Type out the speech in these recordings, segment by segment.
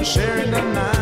Everybody the to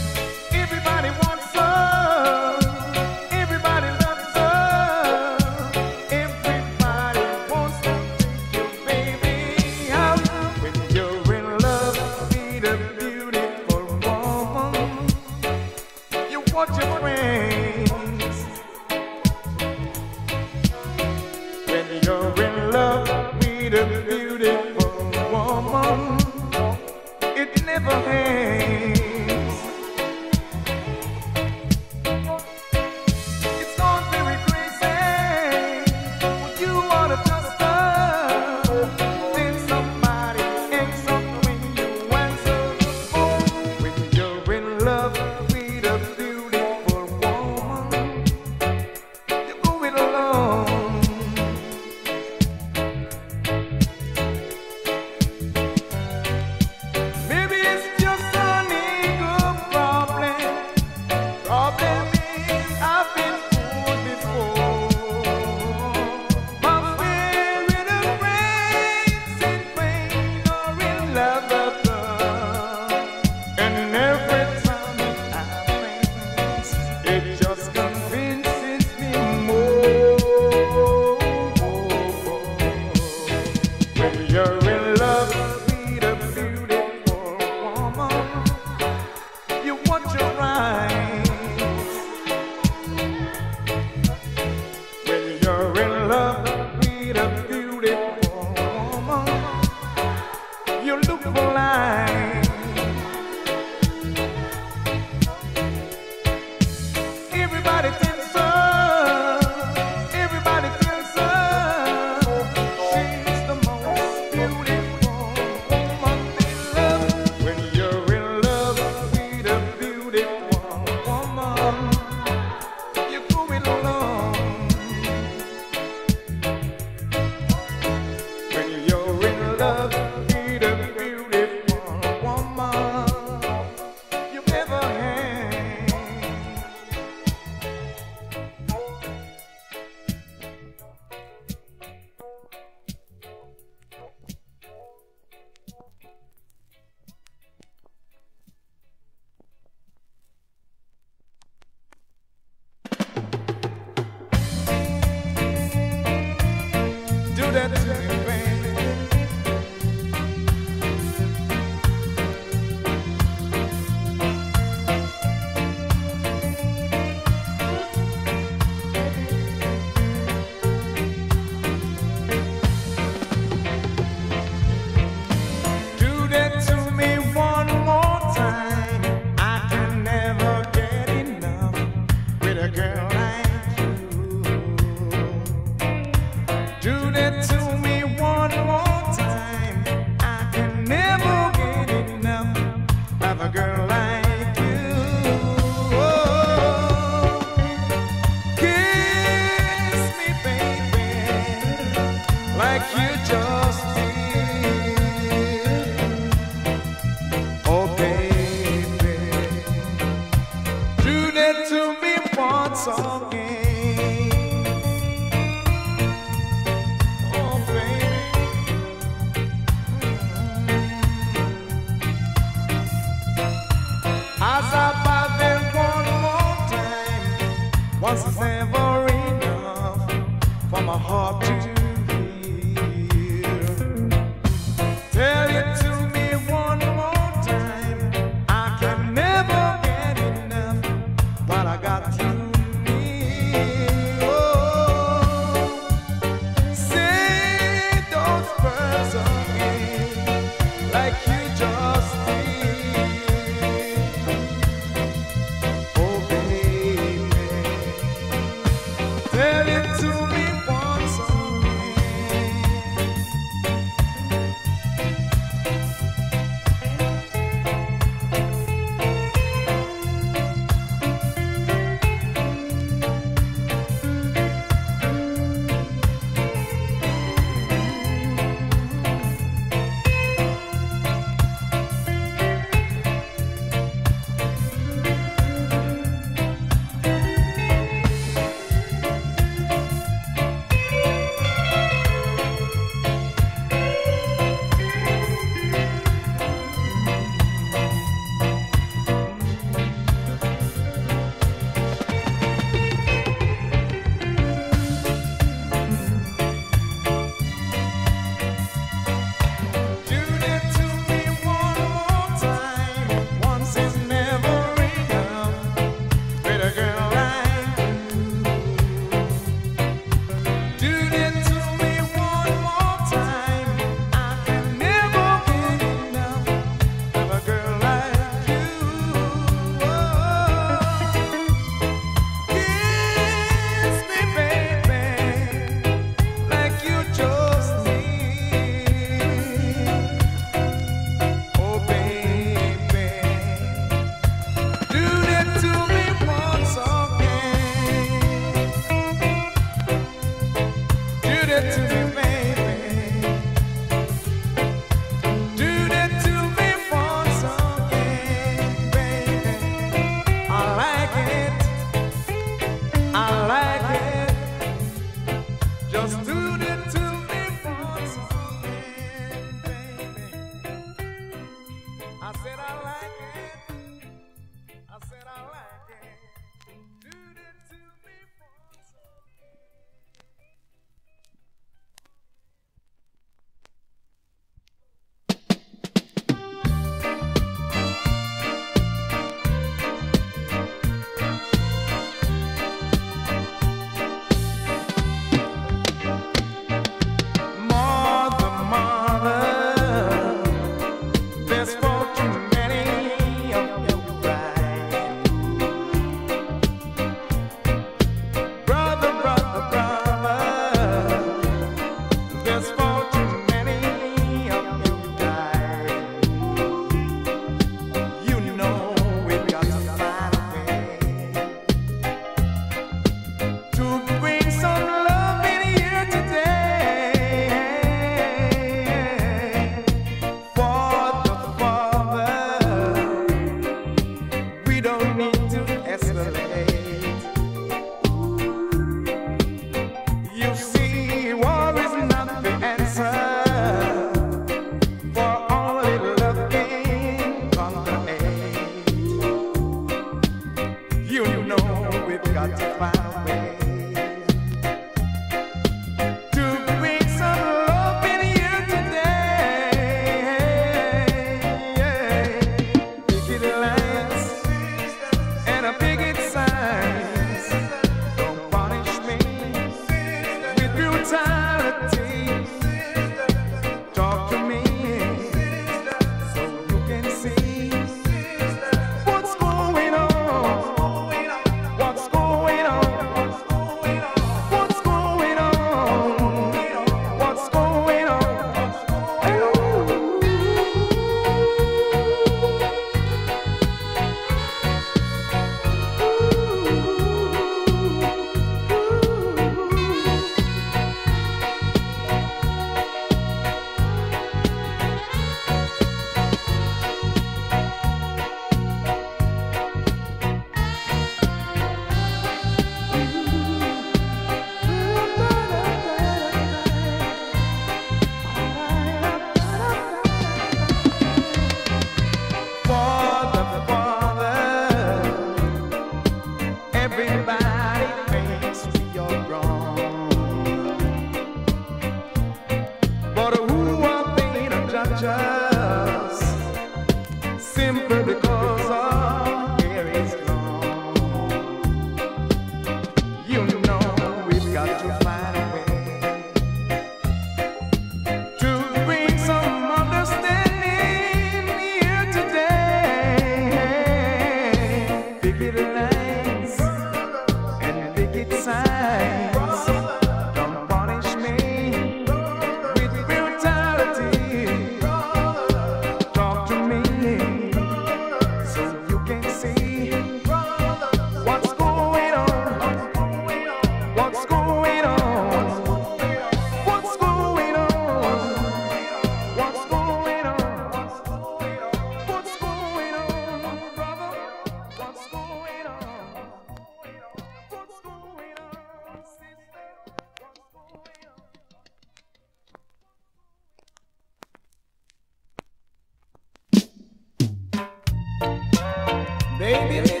Baby,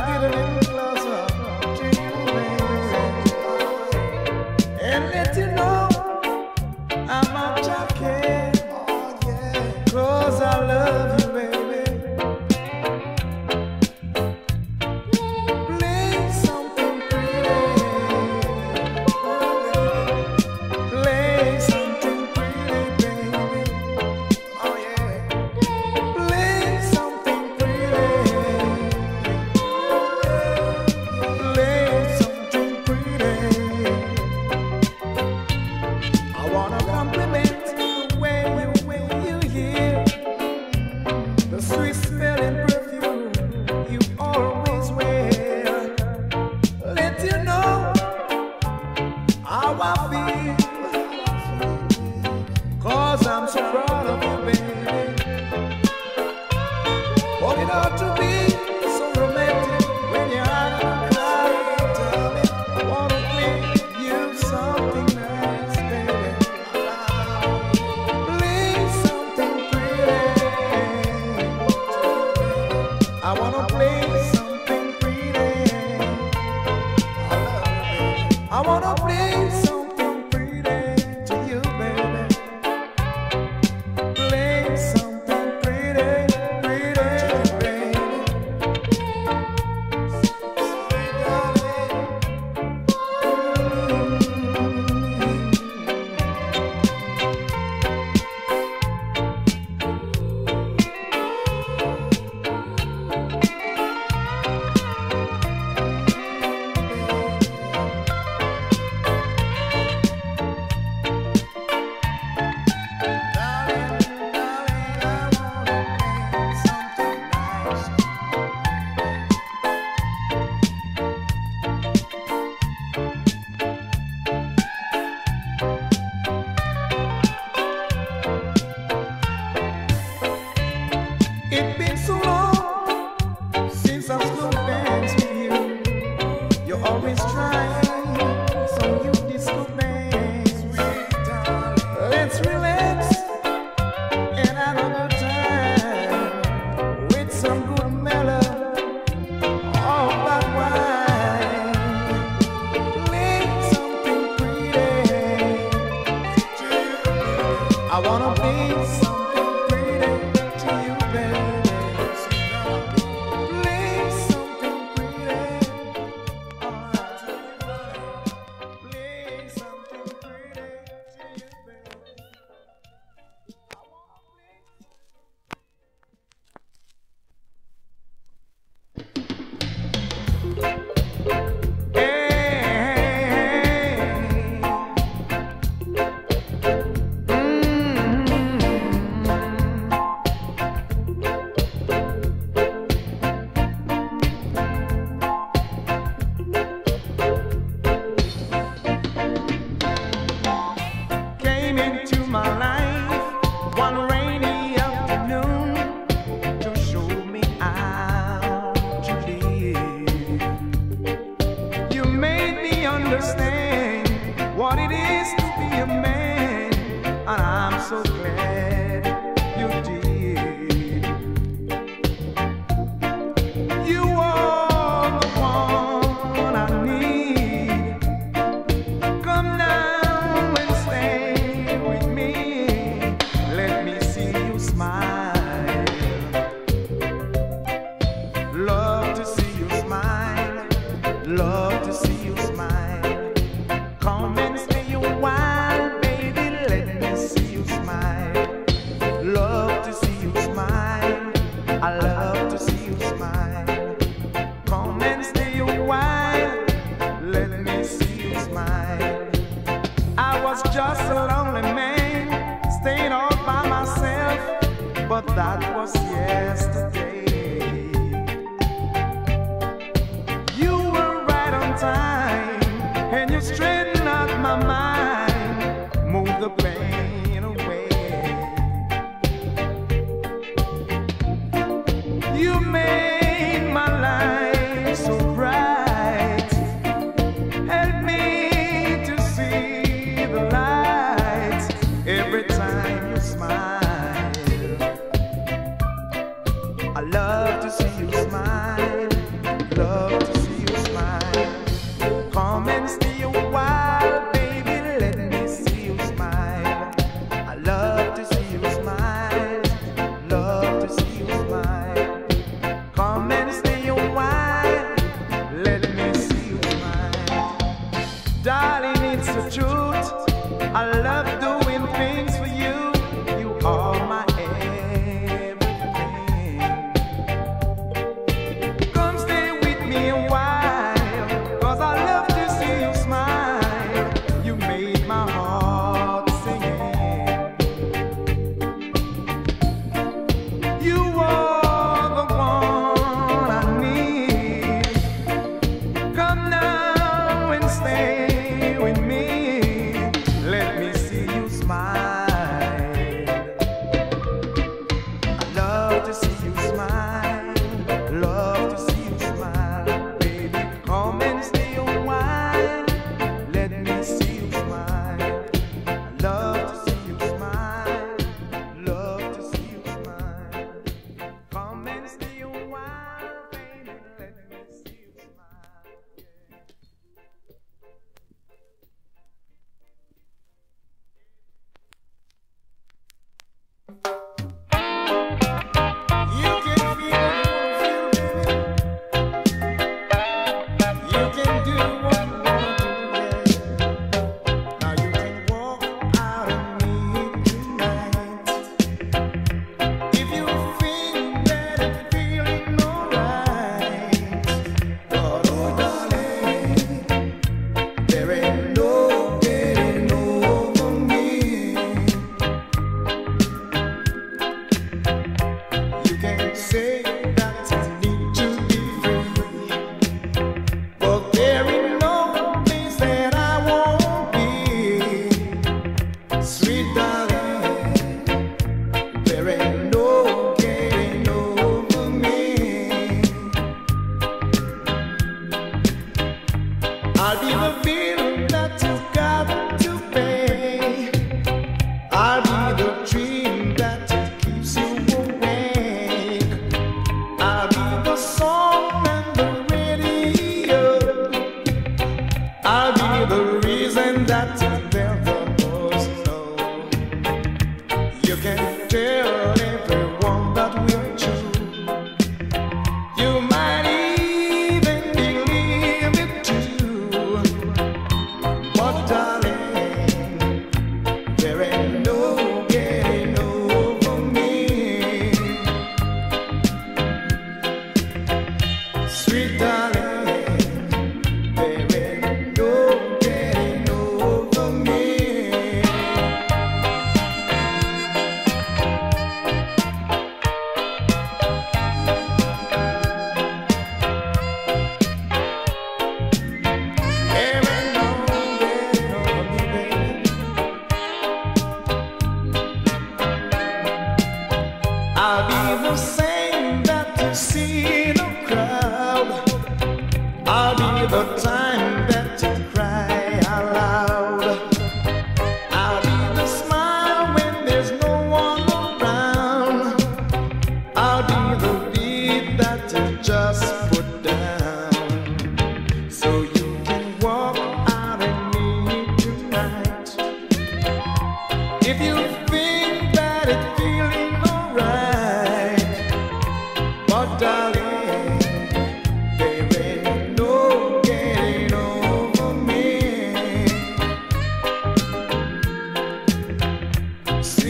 Try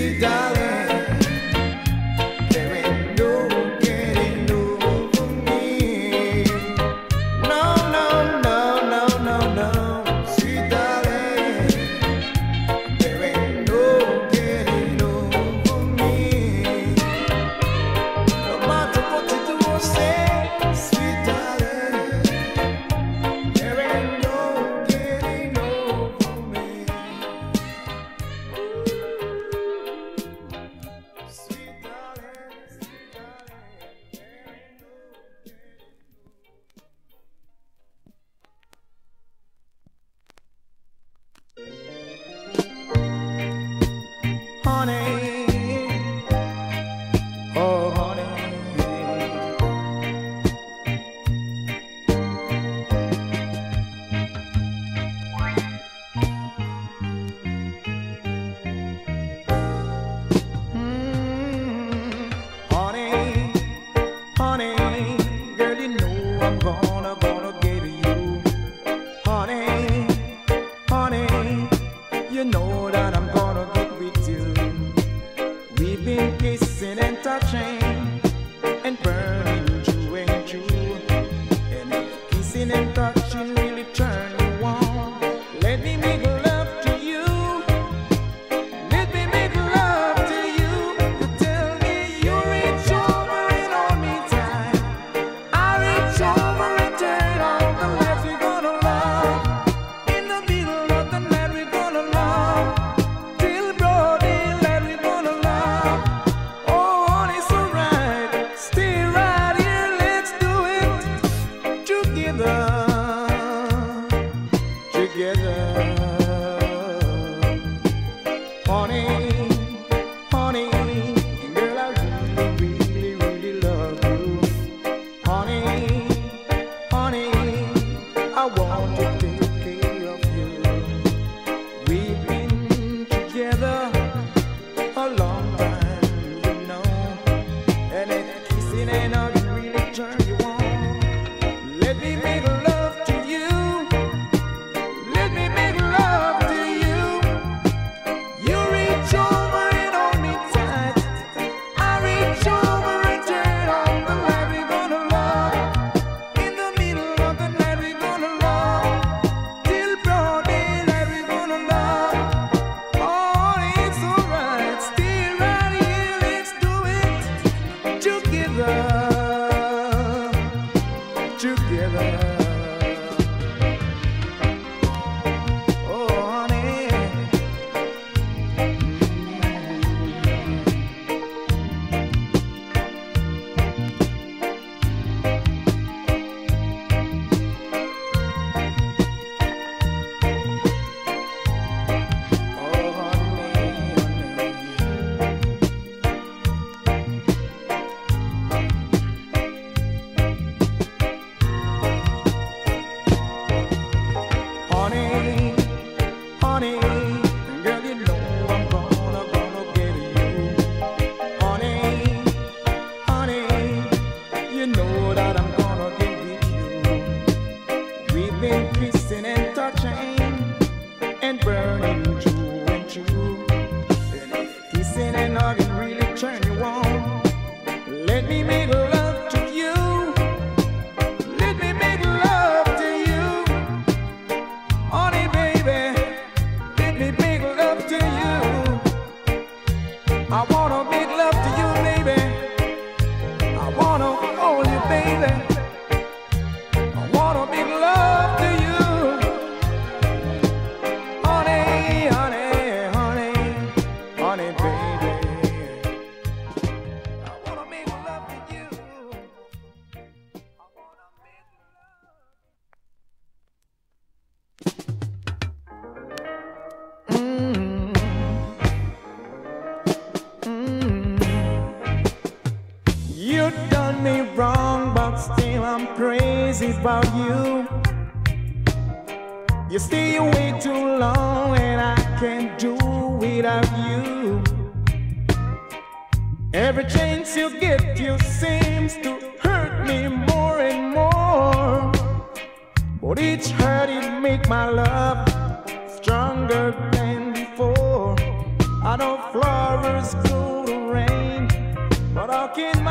There funny. I wanna make love to you, baby. I wanna hold you, baby. walking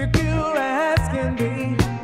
If you asking me.